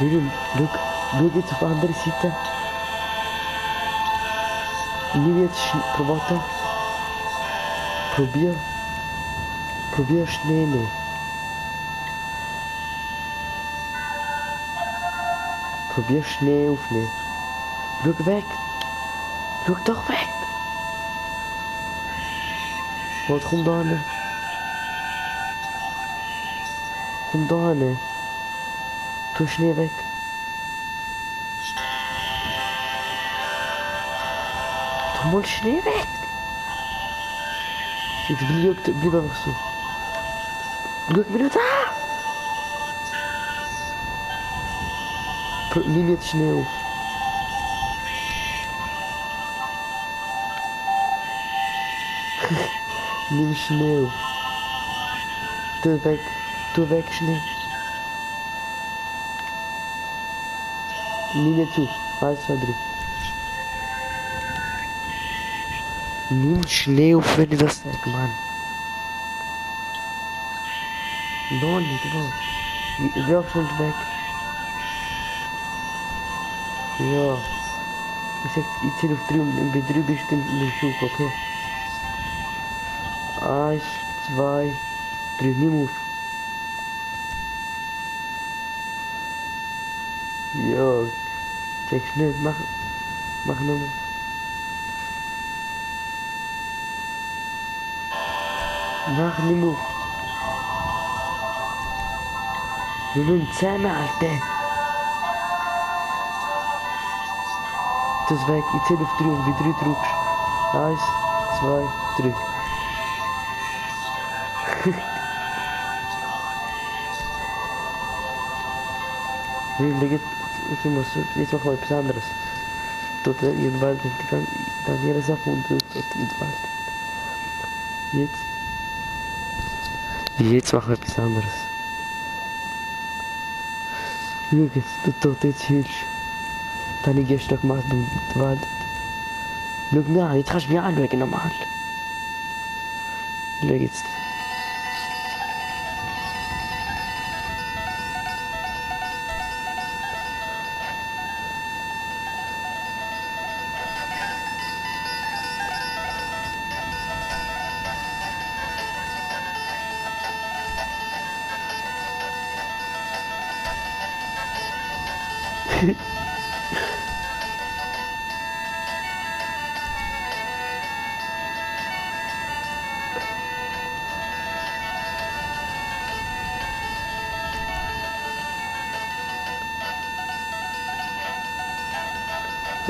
Lilin, look, look jetzt auf die andere Seite. Nimm jetzt Probier. Schnee Schnee aufnehmen. Schau weg. Schau doch weg. Warte, komm da hin. Komm da hin. Tu Schnee weg. Tu mal Schnee weg. Jetzt bleib, bleib einfach so. Bin noch da. Pro- Nimm jetzt Schnee auf. Nimm Schnee auf. Tu weg. Tu weg Schnee. Nimm jetzt auf. Eins, zwei, drei. Nimm Schnee auf, wenn ich das sage, Mann. Noch nicht, wo? Wirf schon weg. Ja. Ich sag, ich zähle auf drei und bei drei bist du in der Schub, okay? Eins, zwei, drei, nimm auf. Ja, check schnell, mach, mach nochmal. Mach, nimm auf. Nur noch zusammen, Alter. Das weg, ich zähle auf drei und bei drei drückst. Eins, zwei, drei. Nee, leg jetzt, jetzt, jetzt machen wir etwas anderes. Dort in den Wald, die kann, dann jede Sache und dort in den Wald. Jetzt. Jetzt machen wir etwas anderes. Schau jetzt, du dort jetzt hübsch. Dann habe ich gestern gemacht und den Wald. Schau mir an, jetzt kannst du mich anschauen normal. Schau jetzt.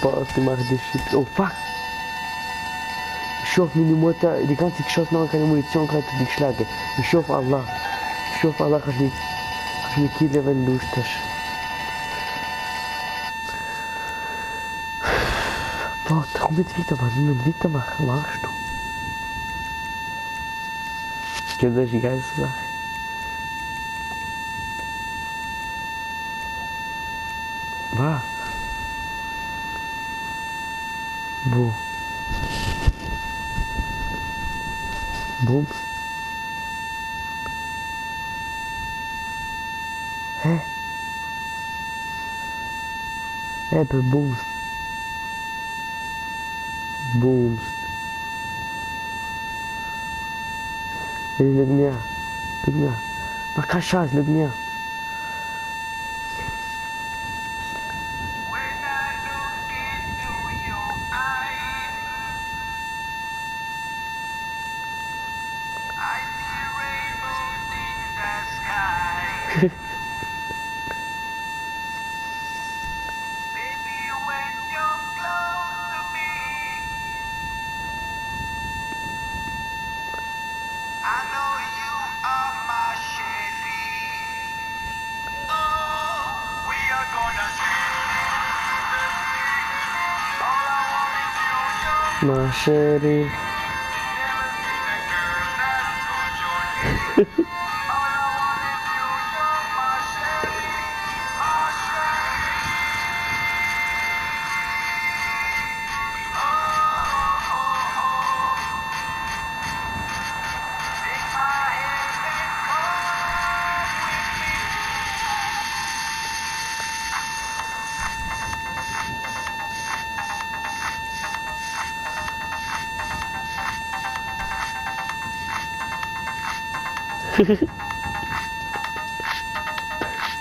Party mach die Shit. Oh fuck! Ich hoffe, meine Mutter, die ganze geschossen noch keine Munition und die geschlagen. Ich hoffe Allah. Ich hoffe Allah kannst mich, kannst mich killen, wenn du Lust hast. Warte, komm jetzt weiter, was wir müssen weitermachen, machst du? Ich glaube, das ist die geilste Sache. Was? Wo? Bums? Hä? Eben Bums. Bums. Hey, look mir an. Look mir an. Mach my city.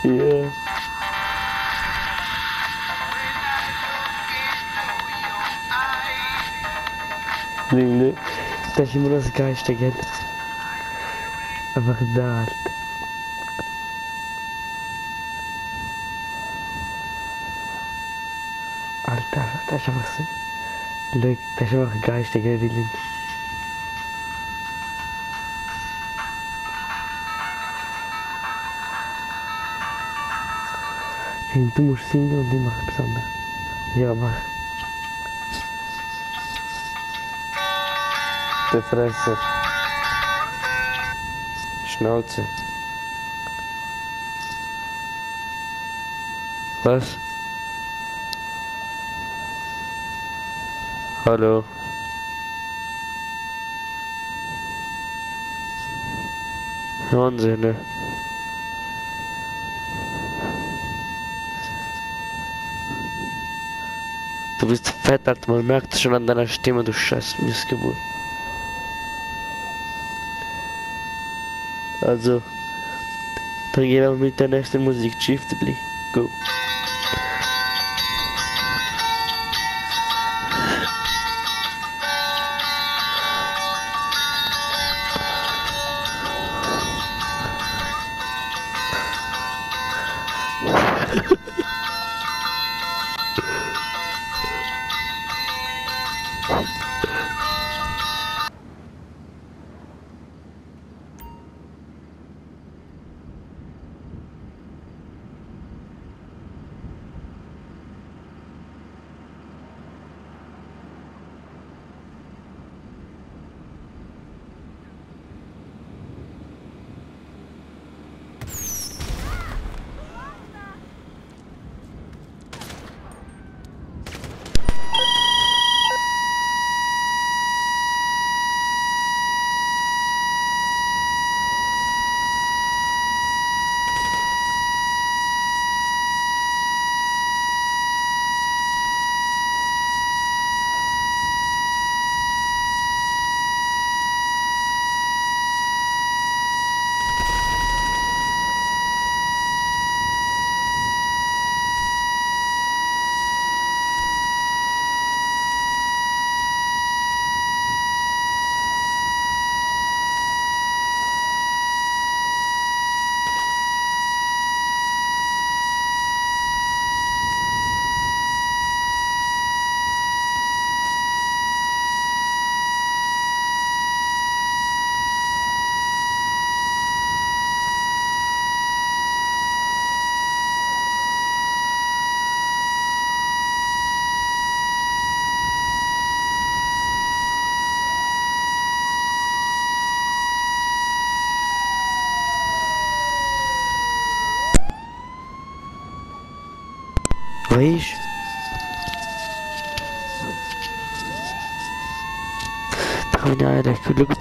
yeah. Lüklü. Taşım burası kaçta gel. Bakın daha var. Altta taşa baksın. Lük taşa bakın kaçta gel bilin. Lille. Hinter musst singen und die macht besonders. Ja, mach. Der Fresser. Schnauze. Was? Hallo. Wahnsinn, Du bist fett, Alter. Man merkt schon an deiner Stimme, du scheiß Missgeburt. Also, dann gehen wir mit der nächsten Musik. Shiftly. Go.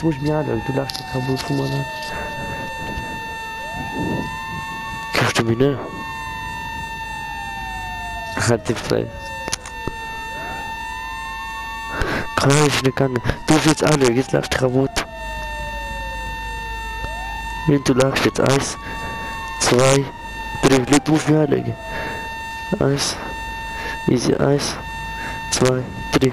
Musst mich anschauen. Du lachst dich kaputt von mir an. Kennst du mich nicht? Hat dich frei. Kamera ist nicht gegangen. Du jetzt anschauen. Jetzt du kaputt. Wenn du lachst, jetzt eins, zwei, drei. Du musst mich anlegen. Eins. Easy. Eins. Zwei. Drei.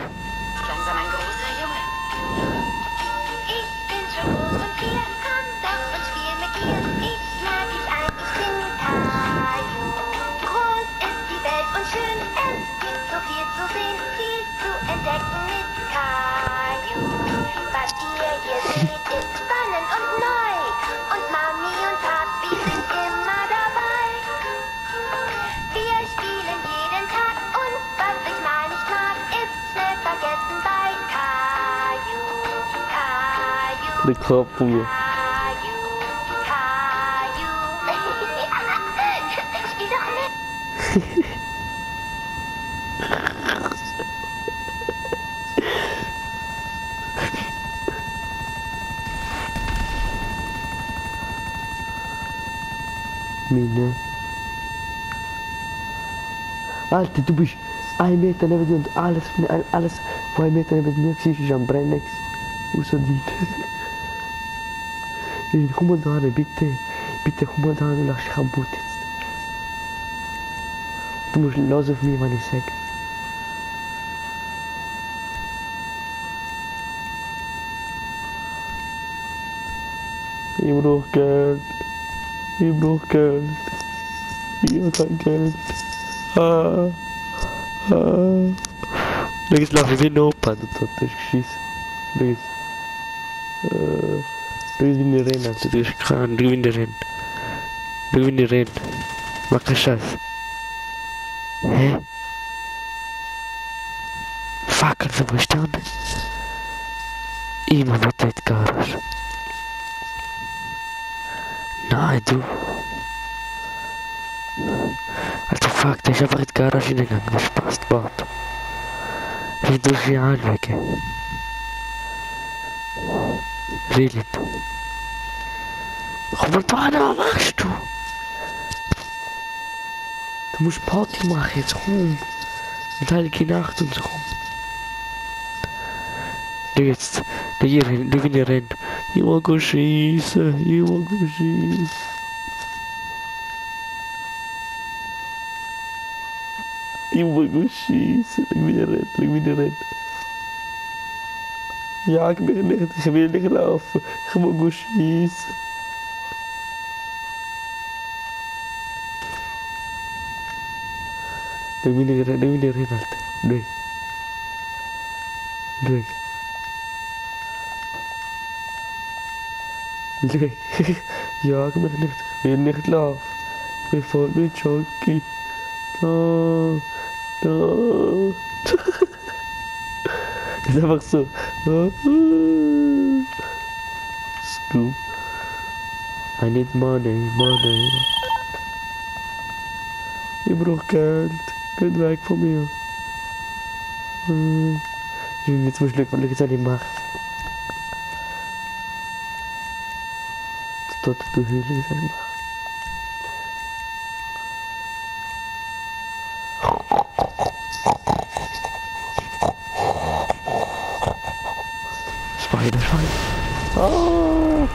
Mit. Mine. Alter, du bist ein Meter neben dir und alles, alles, was ein Meter neben mir war, ist am Brennen. gewesen. Außer dir. Lin, Komm mal da hin, bitte. Bitte komm mal da hin und lass dich kaputt jetzt. Du musst los auf mich, wenn ich sage. Ich brauch Geld. Ich brauch Geld. Ich hab kein Geld. Ah. Ah. Schau jetzt laufe ich wie ein Opa, du Zott, du hast geschissen. Schau jetzt. Äh. Schau jetzt, wie ich renne, Alter. Du hast keine Ahnung, schau wie ich renne. Schau wie ich renne. Mach keinen Scheiß. Hä? Fuck, ist der Hund? Immer mit der Garage. Nein, du. Alter, fuck, der ist einfach in die Garage hingegangen. Das passt, Bart. Wie du sie anlegen? Da hin, was machst du? Du musst Party machen jetzt, komm. Und heilige Nacht und so, komm. Du jetzt, du hier hin, du wie ihr rennt. Ich will go schießen, ich will go schießen. Ich will go schießen, schau wie ihr rennt, schau wie Jag mich nicht, ich will nicht laufen, ich will go schießen. Schau wie ihr rennt, schau wie ihr rennt, Alter. Durch. Durch. Durch. Jag mich nicht, ich will nicht laufen. Ich bin voll mit Jockey. Da, da. Das ist einfach so. Scoop. I need money, money. Ich brauch Geld. Geht weg von mir. Hm. Jetzt muss ich schauen, was ich jetzt mache. Dort du Höhle ist einfach. Spider, Spider. Oh!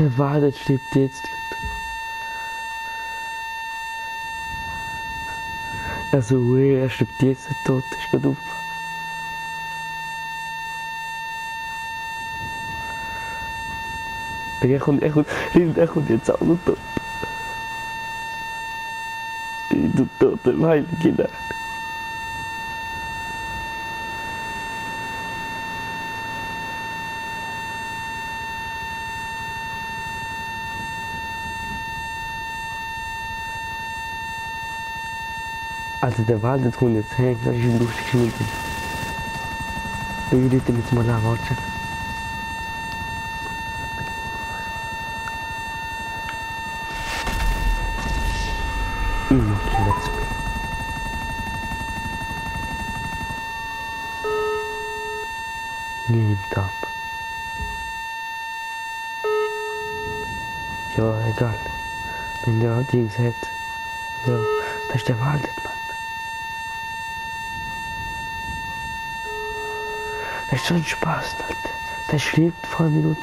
Der Wald stirbt jetzt. Also, er stirbt jetzt tot, ist gerade auf. Er kommt, er kommt, er kommt jetzt auch noch tot. Du tote heilige Nacht. Also der Wald jetzt kommt jetzt hängt, das ist ein lustiges Schmiede. Jetzt mal anwarten. Mm, okay, let's go. Nimmt ab. Ja, egal. Wenn der Dings hat. Ja, das ist der Wald, Das ist so ein Spaß, Alter. Der schreibt vor einer